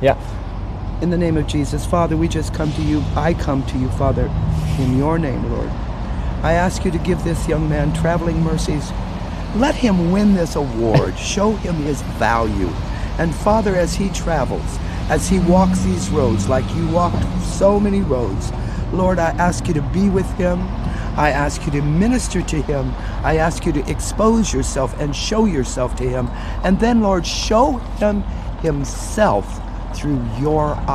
Yeah. In the name of Jesus, Father, we just come to you. I come to you, Father, in your name, Lord. I ask you to give this young man traveling mercies. Let him win this award. Show him his value. And Father, as he travels, as he walks these roads like you walked so many roads, Lord, I ask you to be with him. I ask you to minister to him. I ask you to expose yourself and show yourself to him. And then, Lord, show him himself through your eyes.